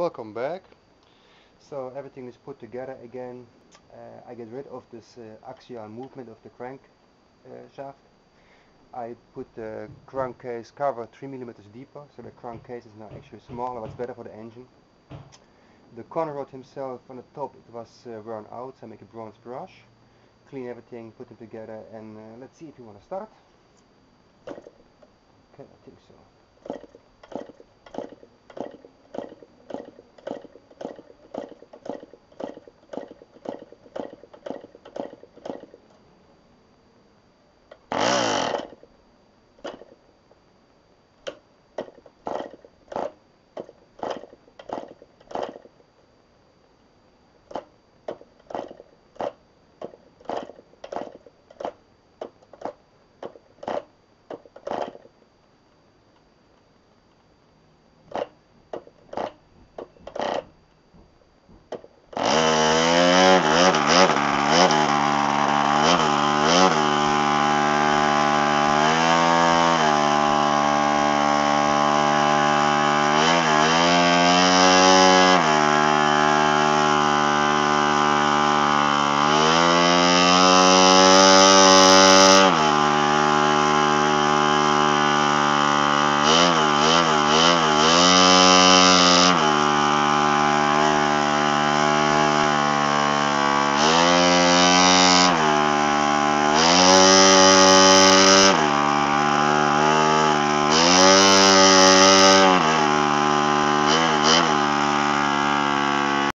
Welcome back. So everything is put together again. Uh, I get rid of this uh, axial movement of the crank uh, shaft. I put the crankcase cover 3 millimeters deeper, so the crankcase is now actually smaller, what's better for the engine. The conrod himself on the top, it was uh, worn out, so I make a bronze bush. Clean everything, put them together, and uh, let's see if you want to start. Okay, I think so.